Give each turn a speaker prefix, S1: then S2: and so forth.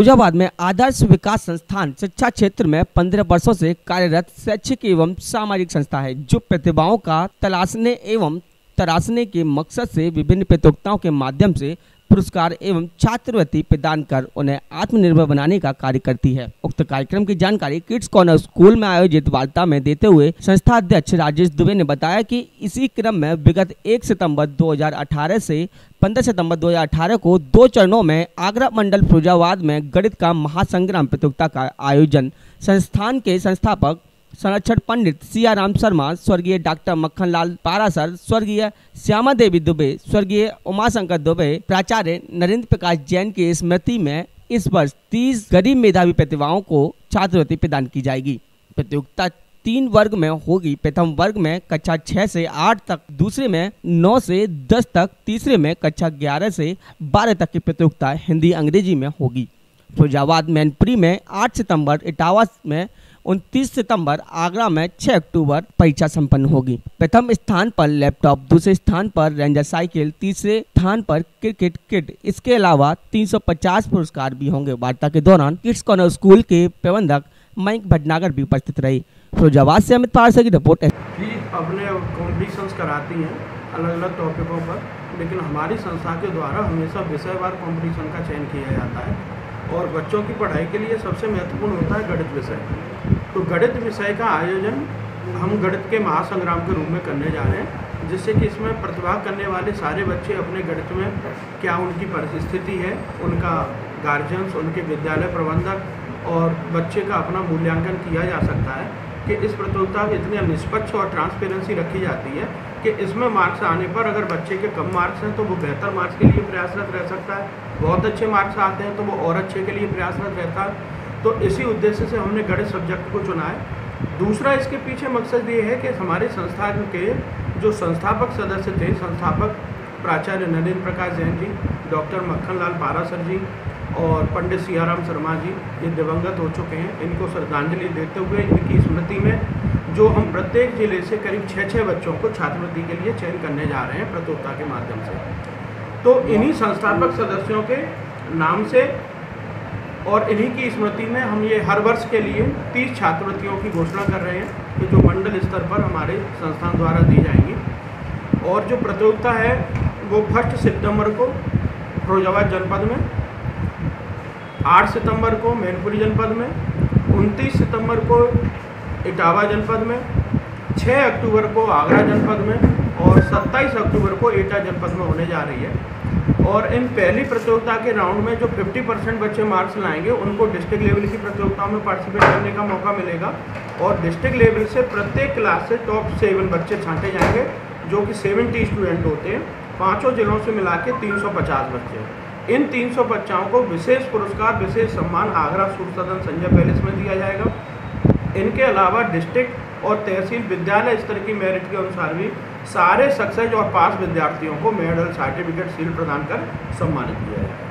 S1: फैजाबाद में आदर्श विकास संस्थान, शिक्षा क्षेत्र में पंद्रह वर्षों से कार्यरत शैक्षिक एवं सामाजिक संस्था है, जो प्रतिभाओं का तलाशने एवं तराशने के मकसद से विभिन्न प्रतियोगिताओं के माध्यम से पुरस्कार एवं छात्रवृत्ति प्रदान कर उन्हें आत्मनिर्भर बनाने का कार्य करती है। उक्त कार्यक्रम की जानकारी किड्स कॉर्नर स्कूल में आयोजित वार्ता में देते हुए संस्था अध्यक्ष राजेश दुबे ने बताया कि इसी क्रम में विगत 1 सितंबर 2018 से 15 सितंबर 2018 को दो चरणों में आगरा मंडल फिरोजाबाद में गणित का महासंग्राम प्रतियोगिता का आयोजन संस्थान के संस्थापक संरक्षण पंडित सिया राम शर्मा, स्वर्गीय डॉक्टर मक्खन लाल पारासर, स्वर्गीय श्यामा देवी दुबे, स्वर्गीय उमाशंकर दुबे, प्राचार्य नरेंद्र प्रकाश जैन की स्मृति में इस वर्ष 30 गरीब मेधावी प्रतिभाओं को छात्रवृत्ति प्रदान की जाएगी। प्रतियोगिता तीन वर्ग में होगी। प्रथम वर्ग में कक्षा छह से आठ तक, दूसरे में नौ से दस तक, तीसरे में कक्षा ग्यारह से बारह तक की प्रतियोगिता हिंदी अंग्रेज़ी में होगी। फिरोजाबाद मैनपुरी में आठ सितंबर, इटावा में उनतीस सितंबर आगरा में 6 अक्टूबर परीक्षा संपन्न होगी। प्रथम स्थान पर लैपटॉप, दूसरे स्थान पर रेंजर साइकिल, तीसरे स्थान पर क्रिकेट किट। इसके अलावा 350 पुरस्कार भी होंगे। वार्ता के दौरान किड्स कॉर्नर स्कूल के प्रबंधक मयंक भटनागर भी उपस्थित रहे। फिरोजाबाद से अमित पारसा की रिपोर्ट। है
S2: अपने अलग अलग टॉपिकों पर, लेकिन हमारी संस्था के द्वारा हमेशा विषयवार कंपटीशन का चयन किया जाता है। और बच्चों की पढ़ाई के लिए सबसे महत्वपूर्ण होता है गणित विषय। तो गणित विषय का आयोजन हम गणित के महासंग्राम के रूप में करने जा रहे हैं, जिससे कि इसमें प्रतिभा करने वाले सारे बच्चे अपने गणित में क्या उनकी परिस्थिति है, उनका गार्जियंस उनके विद्यालय प्रबंधक और बच्चे का अपना मूल्यांकन किया जा सकता है। कि इस प्रतियोगिता में इतनी निष्पक्ष और ट्रांसपेरेंसी रखी जाती है कि इसमें मार्क्स आने पर अगर बच्चे के कम मार्क्स हैं तो वो बेहतर मार्क्स के लिए प्रयासरत रह सकता है। बहुत अच्छे मार्क्स आते हैं तो वो और अच्छे के लिए प्रयासरत रहता है। तो इसी उद्देश्य से हमने गणित सब्जेक्ट को चुना है। दूसरा इसके पीछे मकसद ये है कि हमारे संस्थान के जो संस्थापक सदस्य थे, संस्थापक प्राचार्य नरेंद्र प्रकाश जैन जी, डॉक्टर मक्खन लाल पारासर जी और पंडित सियाराम शर्मा जी, ये दिवंगत हो चुके हैं। इनको श्रद्धांजलि देते हुए इनकी स्मृति में जो हम प्रत्येक ज़िले से करीब छः छः बच्चों को छात्रवृत्ति के लिए चयन करने जा रहे हैं प्रतियोगिता के माध्यम से। तो इन्हीं संस्थापक सदस्यों के नाम से और इन्हीं की स्मृति में हम ये हर वर्ष के लिए तीस छात्रवृत्तियों की घोषणा कर रहे हैं कि जो मंडल स्तर पर हमारे संस्थान द्वारा दी जाएँगी। और जो प्रतियोगिता है, वो फ़र्स्ट सितंबर को फिरोजाबाद जनपद में आठ सितंबर को मैनपुरी जनपद में, उनतीस सितंबर को इटावा जनपद में 6 अक्टूबर को आगरा जनपद में और 27 अक्टूबर को एटा जनपद में होने जा रही है। और इन पहली प्रतियोगिता के राउंड में जो 50 परसेंट बच्चे मार्क्स लाएँगे, उनको डिस्ट्रिक्ट लेवल की प्रतियोगिताओं में पार्टिसिपेट करने का मौका मिलेगा और डिस्ट्रिक्ट लेवल से प्रत्येक क्लास से टॉप सेवन बच्चे छांटे जाएँगे, जो कि सेवेंटी स्टूडेंट होते हैं, पाँचों जिलों से मिला के तीन सौ पचास बच्चे। इन तीन बच्चाओं को विशेष पुरस्कार, विशेष सम्मान, आगरा सूर सदन, संजय पैलेस में दिया जाएगा। इनके अलावा डिस्ट्रिक्ट और तहसील विद्यालय स्तर की मेरिट के अनुसार भी सारे सक्सेस और पास विद्यार्थियों को मेडल, सर्टिफिकेट, सील प्रदान कर सम्मानित किया जाए